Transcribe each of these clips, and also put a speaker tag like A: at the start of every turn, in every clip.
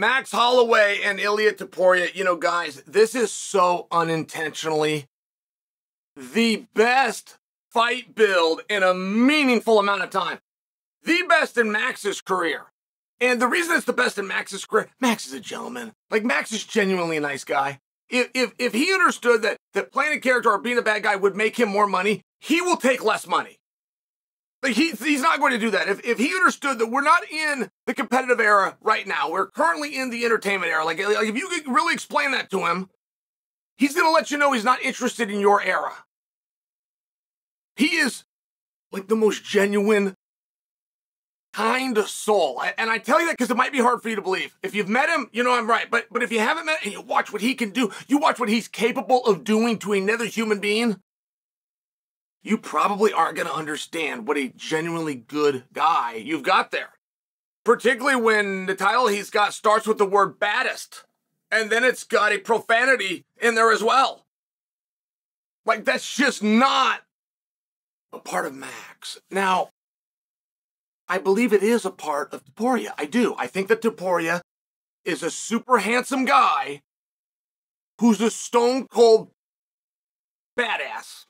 A: Max Holloway and Ilia Topuria, you know, guys, this is so unintentionally the best fight build in a meaningful amount of time. The best in Max's career. And the reason it's the best in Max's career, Max is a gentleman. Like Max is genuinely a nice guy. If if, if he understood that that playing a character or being a bad guy would make him more money, he will take less money. He, he's not going to do that. If, if he understood that we're not in the competitive era right now, we're currently in the entertainment era. Like, like if you could really explain that to him, he's going to let you know he's not interested in your era. He is like the most genuine, kind of soul. And I tell you that because it might be hard for you to believe. If you've met him, you know I'm right. But but if you haven't met him and you watch what he can do, you watch what he's capable of doing to another human being you probably aren't going to understand what a genuinely good guy you've got there. Particularly when the title he's got starts with the word baddest, and then it's got a profanity in there as well. Like, that's just not a part of Max. Now, I believe it is a part of Topuria. I do. I think that Topuria is a super handsome guy who's a stone cold badass.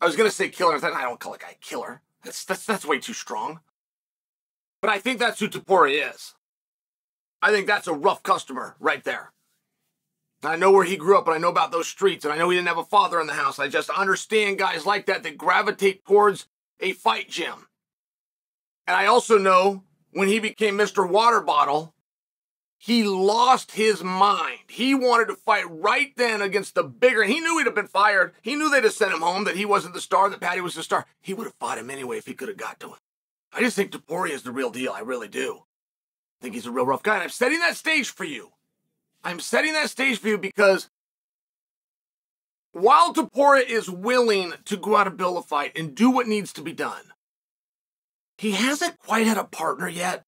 A: I was gonna say killer. I don't call a guy killer. That's that's that's way too strong. But I think that's who Topuria is. I think that's a rough customer right there. I know where he grew up, and I know about those streets, and I know he didn't have a father in the house. I just understand guys like that that gravitate towards a fight gym. And I also know when he became Mr. Water Bottle, he lost his mind. He wanted to fight right then against the bigger. He knew he'd have been fired. He knew they'd have sent him home, that he wasn't the star, that Paddy was the star. He would have fought him anyway if he could have got to him. I just think Topuria is the real deal. I really do. I think he's a real rough guy. And I'm setting that stage for you. I'm setting that stage for you because while Topuria is willing to go out and build a fight and do what needs to be done, he hasn't quite had a partner yet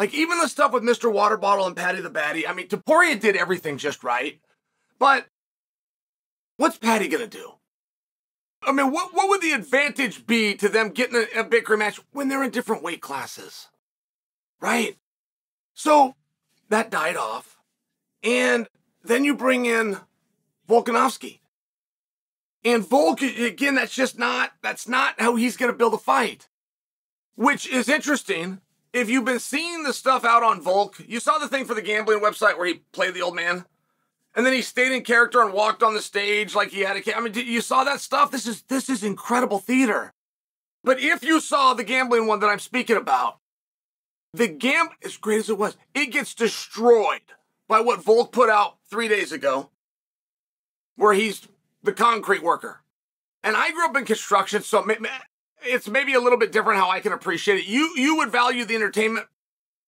A: like even the stuff with Mr. Water Bottle and Paddy the Baddy, I mean, Topuria did everything just right. But what's Paddy gonna do? I mean, what, what would the advantage be to them getting a, a bickering match when they're in different weight classes? Right? So that died off. And then you bring in Volkanovski. And Volk, again, that's just not, that's not how he's to build a fight. Which is interesting if you've been seeing the stuff out on Volk, you saw the thing for the gambling website where he played the old man, and then he stayed in character and walked on the stage like he had a. I mean, you saw that stuff. This is this is incredible theater. But if you saw the gambling one that I'm speaking about, the gam as great as it was, it gets destroyed by what Volk put out three days ago, where he's the concrete worker. And I grew up in construction, so it's maybe a little bit different how I can appreciate it. You you would value the entertainment,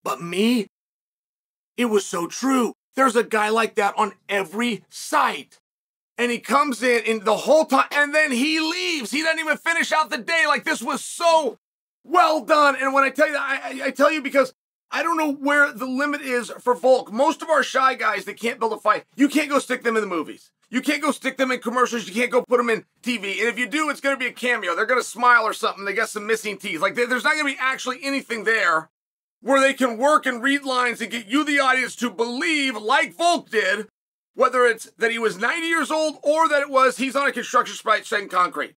A: but me, it was so true. There's a guy like that on every site. And he comes in in the whole time and then he leaves. He doesn't even finish out the day. Like this was so well done. And when I tell you I, I, I tell you because I don't know where the limit is for Volk. Most of our shy guys that can't build a fight, you can't go stick them in the movies. You can't go stick them in commercials. You can't go put them in TV. And if you do, it's going to be a cameo. They're going to smile or something. They got some missing teeth. Like there's not going to be actually anything there where they can work and read lines and get you, the audience, to believe, like Volk did, whether it's that he was 90 years old or that it was he's on a construction site setting concrete.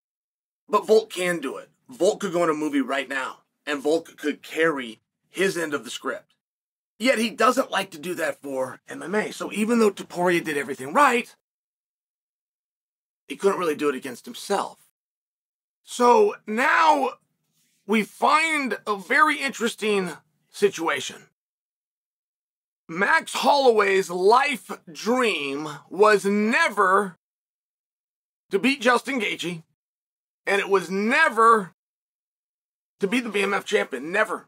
A: But Volk can do it. Volk could go in a movie right now, and Volk could carry his end of the script. Yet he doesn't like to do that for MMA. So even though Topuria did everything right, he couldn't really do it against himself. So now we find a very interesting situation. Max Holloway's life dream was never to beat Justin Gaethje, and it was never to be the BMF champion. Never.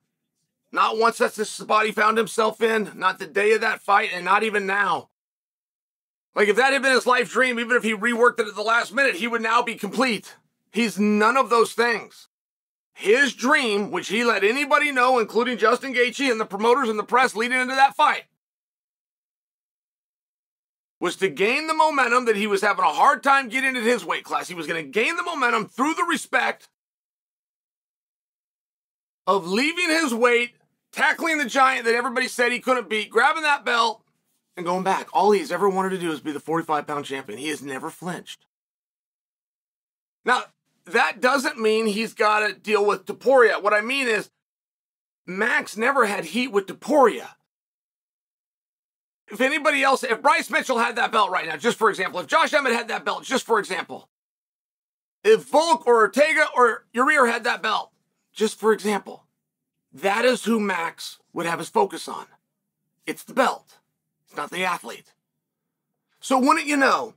A: Not once that's the spot he found himself in, not the day of that fight, and not even now. Like, if that had been his life dream, even if he reworked it at the last minute, he would now be complete. He's none of those things. His dream, which he let anybody know, including Justin Gaethje and the promoters and the press leading into that fight, was to gain the momentum that he was having a hard time getting into his weight class. He was going to gain the momentum through the respect of leaving his weight tackling the giant that everybody said he couldn't beat, grabbing that belt, and going back. All he's ever wanted to do is be the 45 pound champion. He has never flinched. Now, that doesn't mean he's got to deal with Topuria. What I mean is, Max never had heat with Topuria. If anybody else, if Bryce Mitchell had that belt right now, just for example, if Josh Emmett had that belt, just for example, if Volk or Ortega or Yair had that belt, just for example, that is who Max would have his focus on. It's the belt. It's not the athlete. So wouldn't you know,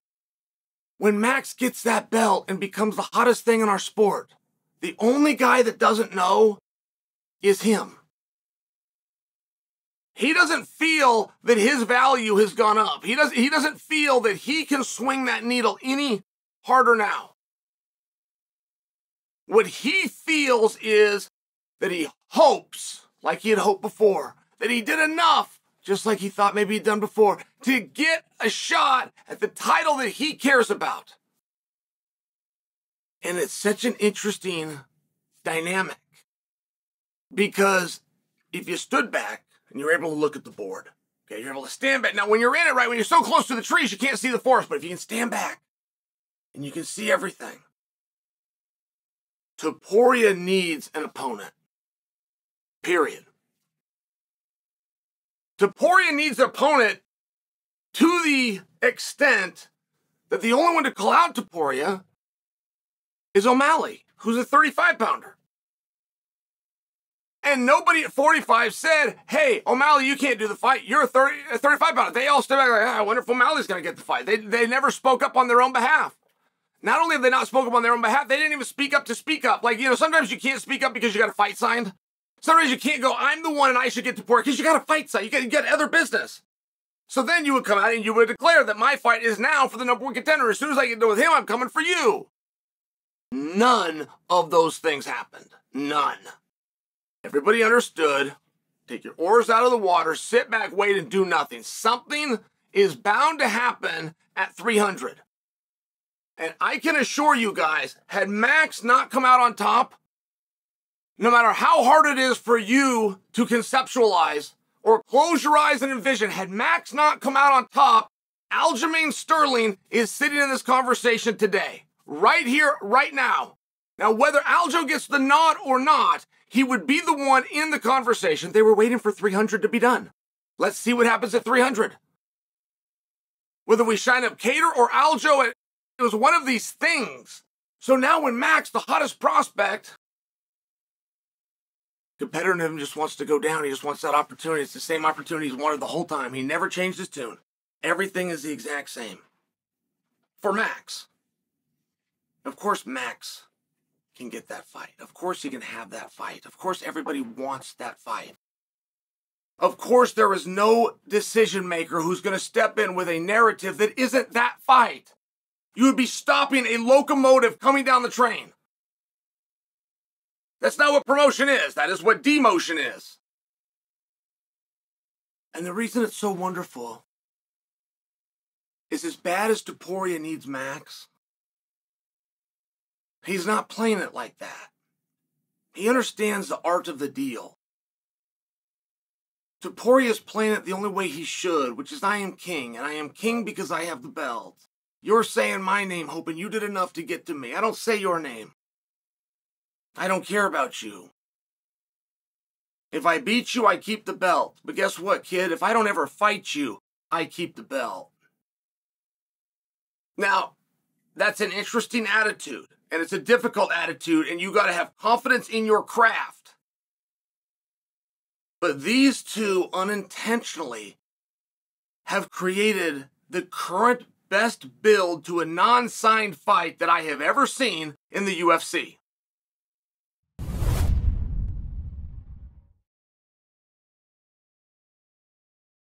A: when Max gets that belt and becomes the hottest thing in our sport, the only guy that doesn't know is him. He doesn't feel that his value has gone up. He doesn't, he doesn't feel that he can swing that needle any harder now. What he feels is that he hopes, like he had hoped before, that he did enough, just like he thought maybe he'd done before, to get a shot at the title that he cares about. And it's such an interesting dynamic because if you stood back and you're able to look at the board. Okay, you're able to stand back. Now, when you're in it, right, when you're so close to the trees, you can't see the forest, but if you can stand back and you can see everything, Topuria needs an opponent. Period. Topuria needs an opponent to the extent that the only one to call out Topuria is O'Malley, who's a 35 pounder. And nobody at 45 said, hey, O'Malley, you can't do the fight. You're a 30, a 35 pounder. They all stood back like, ah, I wonder if O'Malley's going to get the fight. They, they never spoke up on their own behalf. Not only have they not spoken up on their own behalf, they didn't even speak up to speak up. Like, you know, sometimes you can't speak up because you got a fight signed. Sometimes you can't go, I'm the one and I should get to court because you got a fight signed. You got, you got other business. So then you would come out and you would declare that my fight is now for the number one contender. As soon as I get done with him, I'm coming for you. None of those things happened. None. Everybody understood. Take your oars out of the water, sit back, wait, and do nothing. Something is bound to happen at 300. And I can assure you guys, had Max not come out on top, no matter how hard it is for you to conceptualize or close your eyes and envision, had Max not come out on top, Aljamain Sterling is sitting in this conversation today, right here, right now. Now, whether Aljo gets the nod or not, he would be the one in the conversation. They were waiting for 300 to be done. Let's see what happens at 300. Whether we shine up Kattar or Aljo, it was one of these things. So now when Max, the hottest prospect, competitor in him just wants to go down. He just wants that opportunity. It's the same opportunity he's wanted the whole time. He never changed his tune. Everything is the exact same. For Max. Of course, Max can get that fight. Of course, he can have that fight. Of course, everybody wants that fight. Of course, there is no decision maker who's going to step in with a narrative that isn't that fight. You would be stopping a locomotive coming down the train. That's not what promotion is. That is what demotion is. And the reason it's so wonderful is as bad as Topuria needs Max, He's not playing it like that. He understands the art of the deal. is playing it the only way he should, which is I am king, and I am king because I have the belt. You're saying my name, hoping you did enough to get to me. I don't say your name. I don't care about you. If I beat you, I keep the belt. But guess what, kid? If I don't ever fight you, I keep the belt. Now, that's an interesting attitude and it's a difficult attitude, and you got to have confidence in your craft. But these two unintentionally have created the current best build to a non signed fight that I have ever seen in the UFC.